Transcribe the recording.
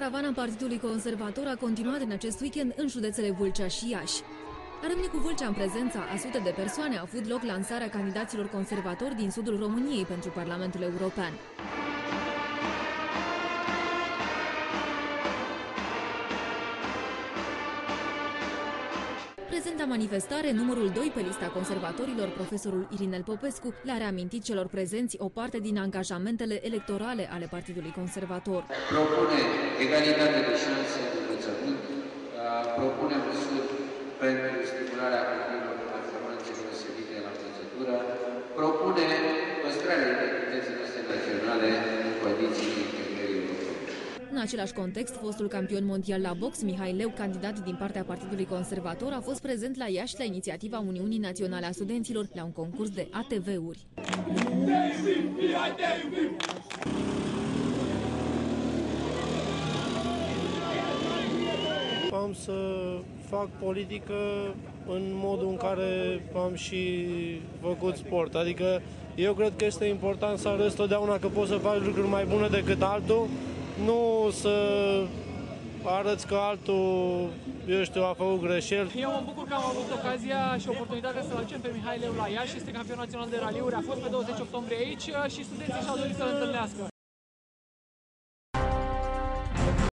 Caravana Partidului Conservator a continuat în acest weekend în județele Vâlcea și Iași. A rămâne cu Vâlcea în prezența a sute de persoane a avut loc lansarea candidaților conservatori din sudul României pentru Parlamentul European. Prezenta manifestare, numărul 2 pe lista conservatorilor, profesorul Irinel Popescu, le-a reamintit celor prezenți o parte din angajamentele electorale ale Partidului Conservator. Propune egalitate de șanse în învățământ, propune măsuri pentru stimularea același context, fostul campion mondial la box, Mihai Leu, candidat din partea Partidului Conservator, a fost prezent la Iași la inițiativa Uniunii Naționale a Studenților la un concurs de ATV-uri. Am să fac politică în modul în care am și făcut sport. Adică eu cred că este important să arăți totdeauna că poți să faci lucruri mai bune decât altul nu să arăți că altul, eu știu, a făcut greșeli. Eu mă bucur că am avut ocazia și oportunitatea să-l aducem pe Mihai Leu la Iași, este campion național de raliuri, a fost pe 20 octombrie aici și studenții și-au dorit să-l întâlnească.